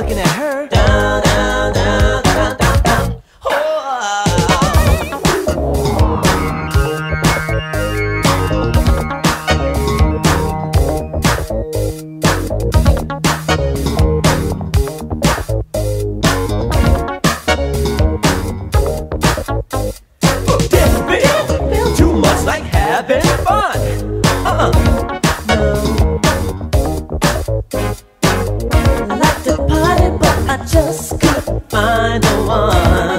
looking at her. find the one.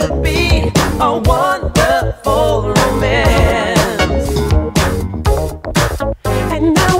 could be a wonderful romance. And now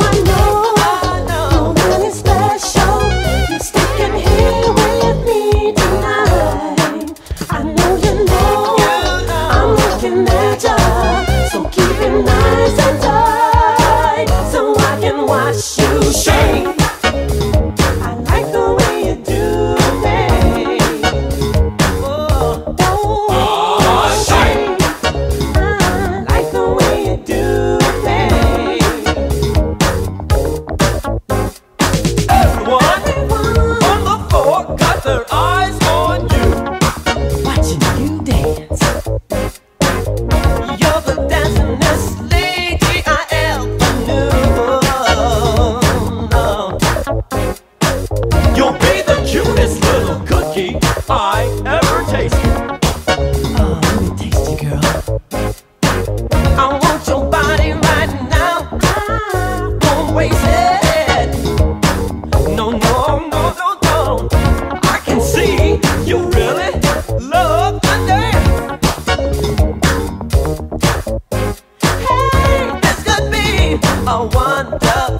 my wonder.